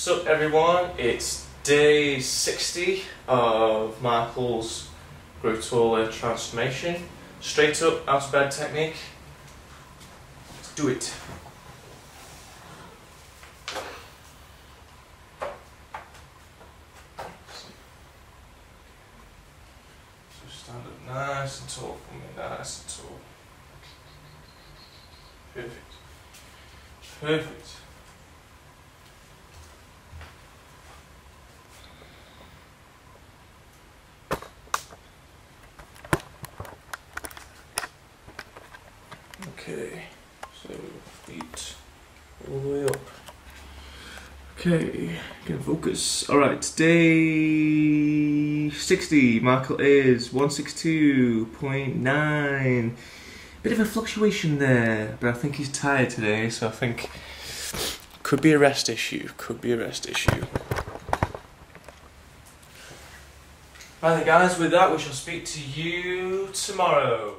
So everyone, it's day 60 of Michael's Grow Taller transformation. Straight up, out of bed technique. Let's do it. So stand up nice and tall for me, nice and tall. Perfect. Perfect. Okay, so feet all the way up. Okay, get focus. Alright, day 60. Michael is 162.9. Bit of a fluctuation there, but I think he's tired today, so I think could be a rest issue. Could be a rest issue. Right guys, with that, we shall speak to you tomorrow.